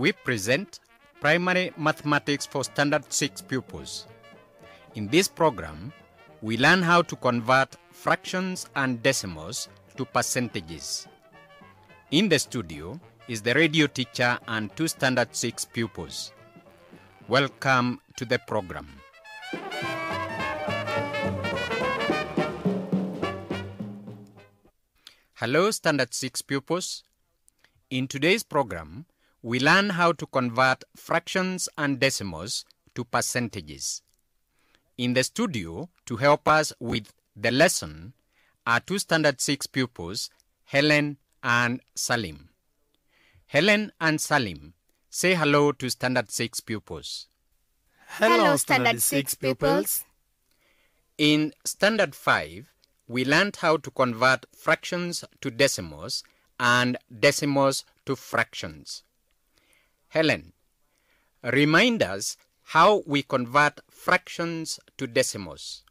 we present Primary Mathematics for Standard 6 pupils. In this program, we learn how to convert fractions and decimals to percentages. In the studio is the radio teacher and two Standard 6 pupils. Welcome to the program. Hello, Standard 6 pupils. In today's program, we learn how to convert fractions and decimals to percentages. In the studio, to help us with the lesson, are two Standard 6 pupils, Helen and Salim. Helen and Salim, say hello to Standard 6 pupils. Hello, Standard 6 pupils. In Standard 5, we learned how to convert fractions to decimals and decimals to fractions. Helen, remind us how we convert fractions to decimals.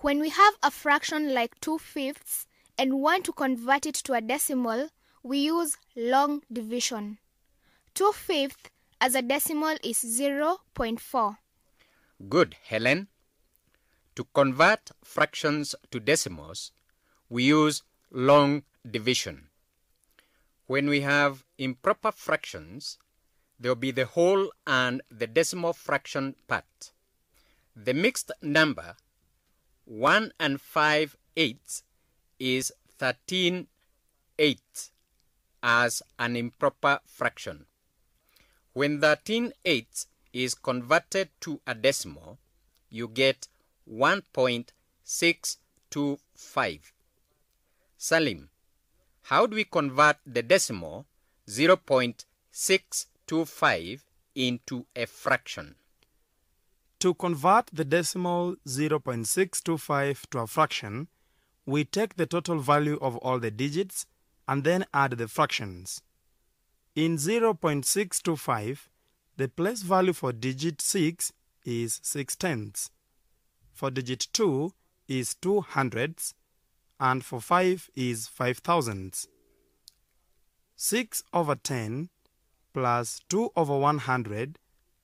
When we have a fraction like 2 fifths and want to convert it to a decimal, we use long division. 2 fifths as a decimal is 0.4. Good, Helen. To convert fractions to decimals, we use long division. When we have improper fractions, there will be the whole and the decimal fraction part. The mixed number 1 and 5 eighths is 13 eighths as an improper fraction. When 13 eighths is converted to a decimal, you get 1.625. Salim, how do we convert the decimal 0.625 into a fraction? To convert the decimal 0.625 to a fraction, we take the total value of all the digits and then add the fractions. In 0.625, the place value for digit 6 is 6 tenths. For digit 2 is 2 hundredths and for 5 is 5 thousandths. 6 over 10 plus 2 over 100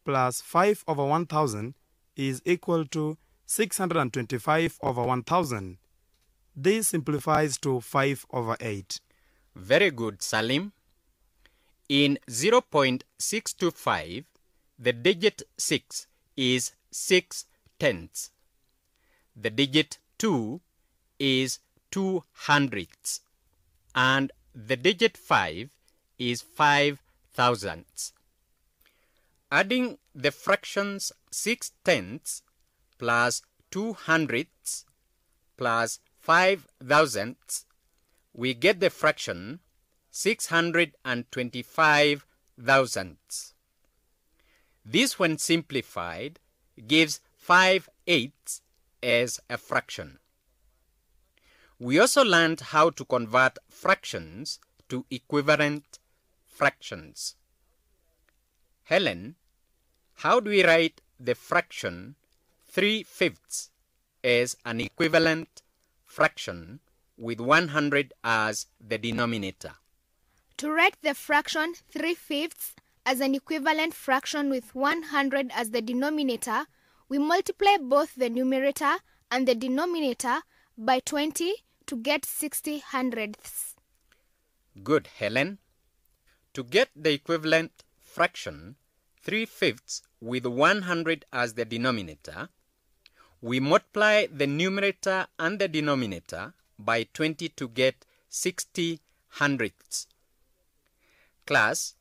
plus 5 over 1000 is equal to 625 over 1000. This simplifies to 5 over 8. Very good, Salim. In 0.625, the digit 6 is 6 tenths. The digit 2 is 2 hundredths. And the digit 5 is 5 thousandths. Adding the fractions 6 tenths plus 2 hundredths plus 5 thousandths, we get the fraction 625 thousandths. This, when simplified, gives 5 eighths as a fraction. We also learned how to convert fractions to equivalent fractions. Helen, how do we write the fraction 3 fifths as an equivalent fraction with 100 as the denominator? To write the fraction 3 fifths as an equivalent fraction with 100 as the denominator, we multiply both the numerator and the denominator by 20 to get 60 hundredths. Good, Helen. To get the equivalent fraction 3 fifths with 100 as the denominator, we multiply the numerator and the denominator by 20 to get 60 hundredths. Class,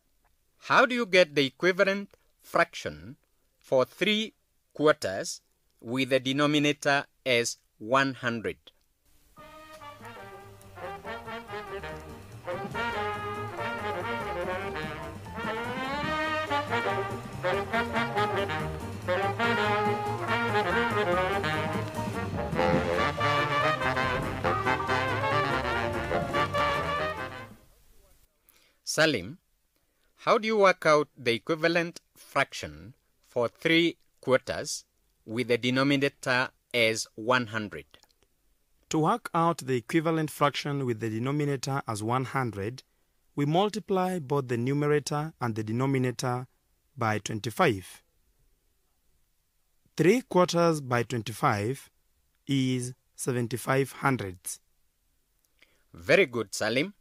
how do you get the equivalent fraction for 3 quarters with the denominator as 100? Salim, how do you work out the equivalent fraction for 3 quarters with the denominator as 100? To work out the equivalent fraction with the denominator as 100, we multiply both the numerator and the denominator by 25. 3 quarters by 25 is 75 hundredths. Very good, Salim.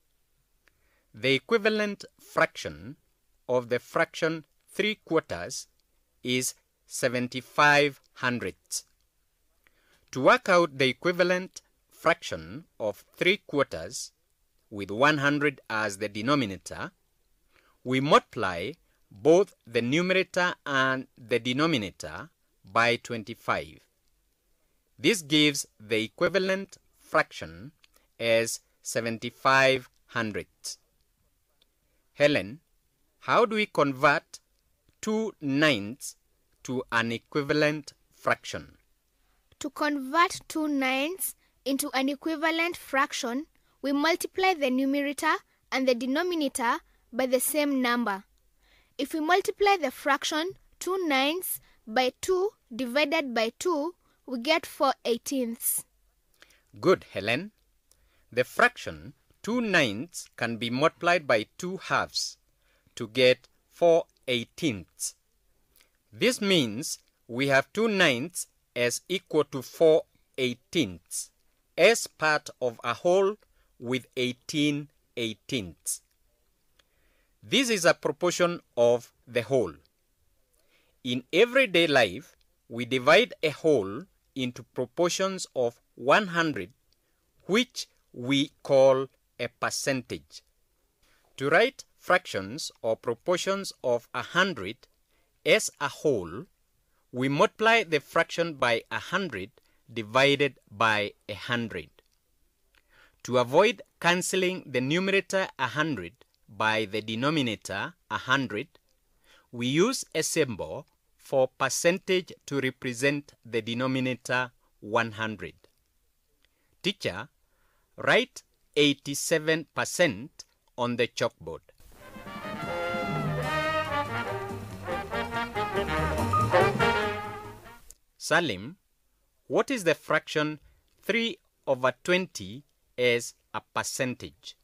The equivalent fraction of the fraction 3 quarters is 75 hundredths. To work out the equivalent fraction of 3 quarters with 100 as the denominator, we multiply both the numerator and the denominator by 25. This gives the equivalent fraction as 75 hundredths. Helen, how do we convert 2 ninths to an equivalent fraction? To convert two ninths into an equivalent fraction, we multiply the numerator and the denominator by the same number. If we multiply the fraction 2 ninths by 2 divided by 2, we get 4 eighteenths. Good, Helen. The fraction 2 ninths can be multiplied by 2 halves to get 4 eighteenths. This means we have 2 ninths as equal to 4 eighteenths as part of a whole with 18 eighteenths. This is a proportion of the whole. In everyday life, we divide a whole into proportions of 100, which we call a percentage. To write fractions or proportions of a hundred as a whole, we multiply the fraction by a hundred divided by a hundred. To avoid cancelling the numerator a hundred by the denominator a hundred, we use a symbol for percentage to represent the denominator 100. Teacher, write 87% on the chalkboard. Salim, what is the fraction 3 over 20 as a percentage?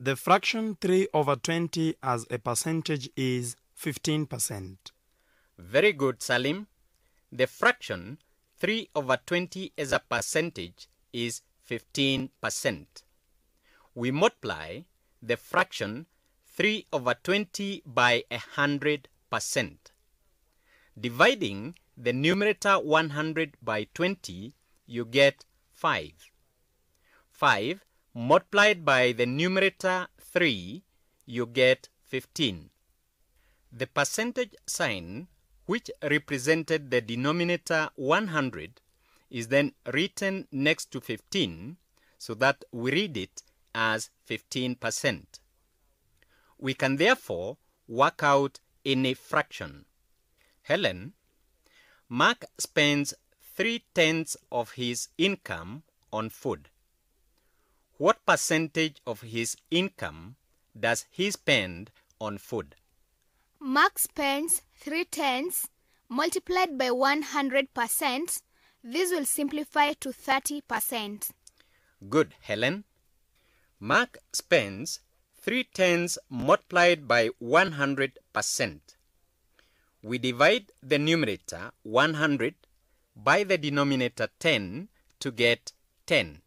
The fraction 3 over 20 as a percentage is 15%. Very good, Salim. The fraction 3 over 20 as a percentage is 15%. We multiply the fraction 3 over 20 by a 100%. Dividing the numerator 100 by 20, you get 5. 5 multiplied by the numerator 3, you get 15. The percentage sign, which represented the denominator 100, is then written next to 15 so that we read it as 15%. We can therefore work out any fraction. Helen, Mark spends three tenths of his income on food. What percentage of his income does he spend on food? Mark spends 3 tenths multiplied by 100%. This will simplify to 30%. Good, Helen. Mark spends three tenths multiplied by 100%. We divide the numerator 100 by the denominator 10 to get 10.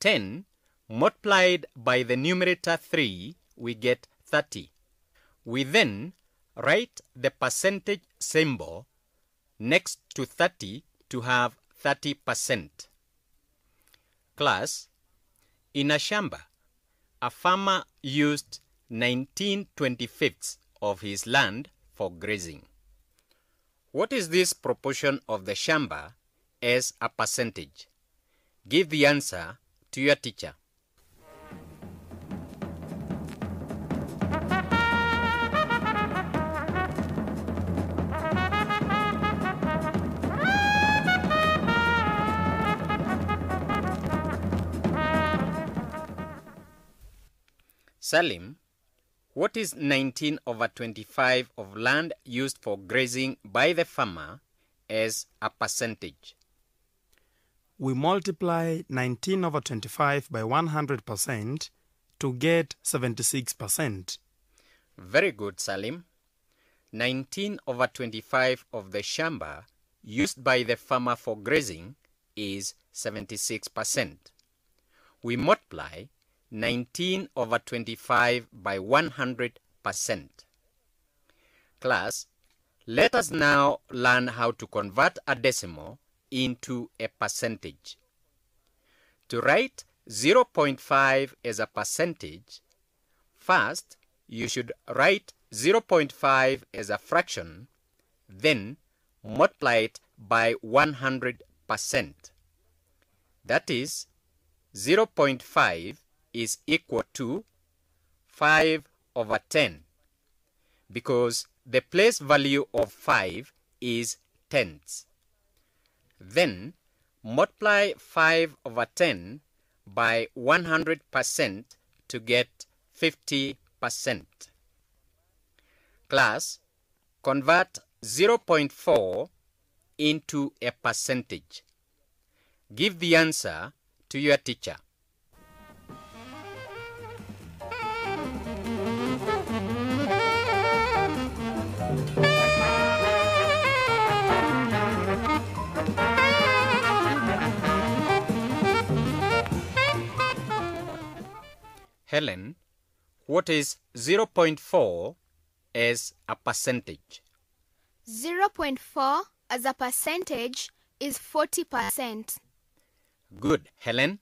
10 multiplied by the numerator 3, we get 30. We then write the percentage symbol next to 30 to have 30%. Class, in a shamba, a farmer used 19 25ths of his land for grazing. What is this proportion of the shamba as a percentage? Give the answer to your teacher. Salim, what is 19 over 25 of land used for grazing by the farmer as a percentage? We multiply 19 over 25 by 100% to get 76%. Very good, Salim. 19 over 25 of the shamba used by the farmer for grazing is 76%. We multiply 19 over 25 by 100%. Class, let us now learn how to convert a decimal into a percentage. To write 0.5 as a percentage, first you should write 0.5 as a fraction, then multiply it by 100%. That is, 0.5 is equal to 5 over 10 because the place value of 5 is tenths. Then multiply 5 over 10 by 100% to get 50%. Class, convert 0.4 into a percentage. Give the answer to your teacher. Helen, what is 0.4 as a percentage? 0.4 as a percentage is 40%. Good, Helen.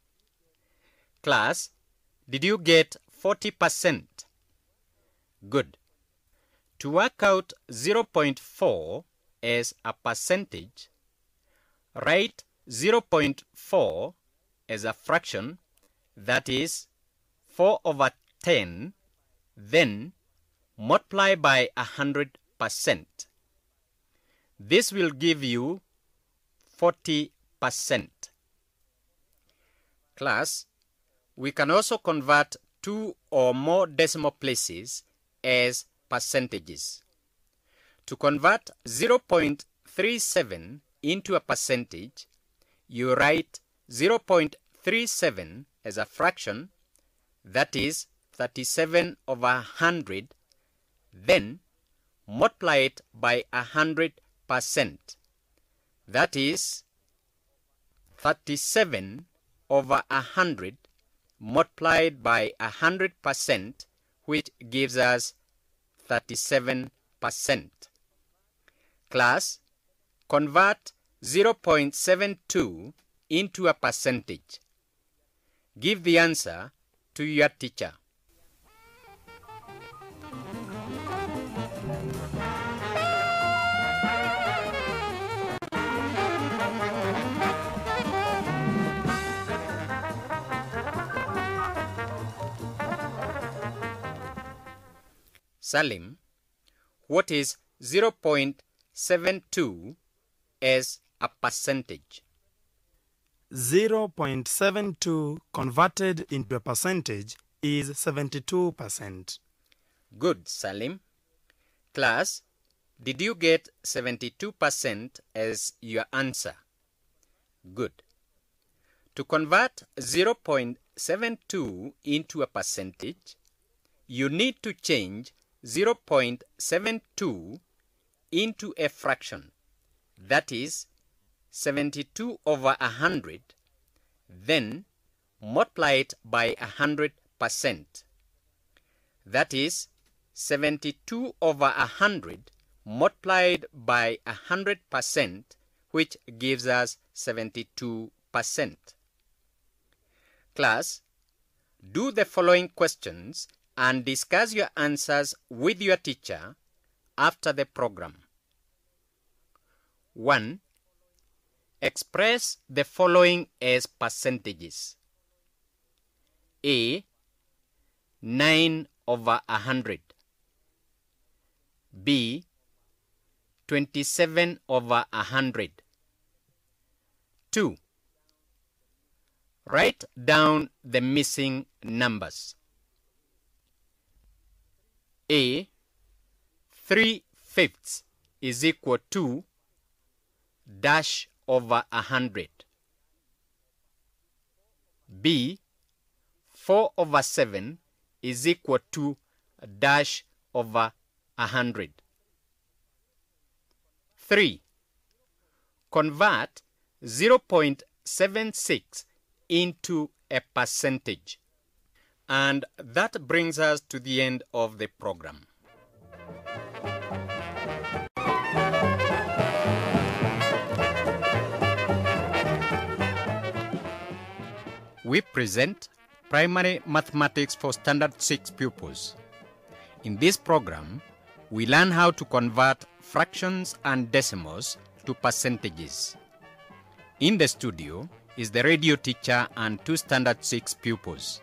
Class, did you get 40%? Good. To work out 0.4 as a percentage, write 0.4 as a fraction, that is 4 over 10, then multiply by 100%. This will give you 40%. Class, we can also convert two or more decimal places as percentages. To convert 0.37 into a percentage, you write 0.37 as a fraction, that is 37 over 100, then multiply it by 100%. That is 37 over 100 multiplied by 100%, which gives us 37%. Class, convert 0.72 into a percentage. Give the answer to your teacher. Salim, what is 0.72 as a percentage? 0.72 converted into a percentage is 72%. Good, Salim. Class, did you get 72% as your answer? Good. To convert 0.72 into a percentage, you need to change 0.72 into a fraction. That is 72 over 100, then multiply it by 100%. That is 72 over 100 multiplied by 100%, which gives us 72%. Class, do the following questions and discuss your answers with your teacher after the program. 1. Express the following as percentages. A. 9 over 100. B. 27 over 100. 2. Write down the missing numbers. A. 3 fifths is equal to dash over a hundred. B. 4 over 7 is equal to dash over 100. 3. Convert 0.76 into a percentage. And that brings us to the end of the program. We present Primary Mathematics for Standard 6 pupils. In this program, we learn how to convert fractions and decimals to percentages. In the studio is the radio teacher and two Standard 6 pupils.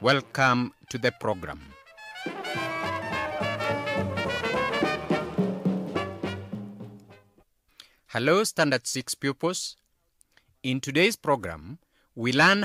Welcome to the program. Hello, Standard 6 pupils. In today's program, we learn